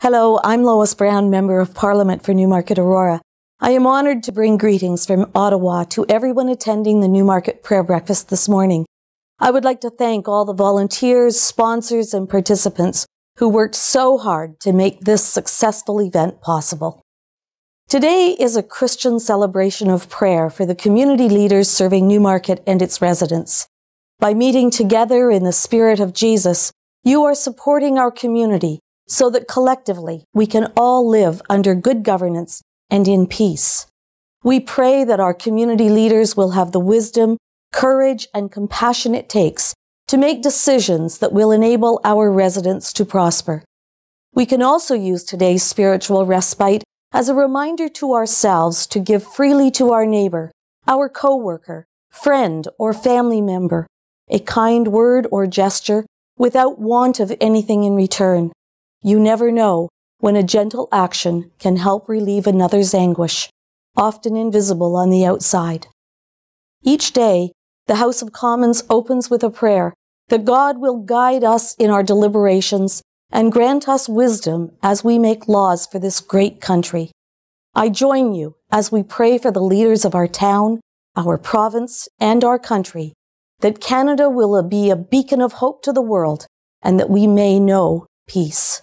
Hello, I'm Lois Brown, Member of Parliament for Newmarket Aurora. I am honored to bring greetings from Ottawa to everyone attending the Newmarket Prayer Breakfast this morning. I would like to thank all the volunteers, sponsors, and participants who worked so hard to make this successful event possible. Today is a Christian celebration of prayer for the community leaders serving Newmarket and its residents. By meeting together in the spirit of Jesus, you are supporting our community so that collectively we can all live under good governance and in peace. We pray that our community leaders will have the wisdom, courage, and compassion it takes to make decisions that will enable our residents to prosper. We can also use today's spiritual respite as a reminder to ourselves to give freely to our neighbor, our coworker, friend, or family member, a kind word or gesture without want of anything in return. You never know when a gentle action can help relieve another's anguish, often invisible on the outside. Each day, the House of Commons opens with a prayer that God will guide us in our deliberations and grant us wisdom as we make laws for this great country. I join you as we pray for the leaders of our town, our province, and our country, that Canada will be a beacon of hope to the world and that we may know peace.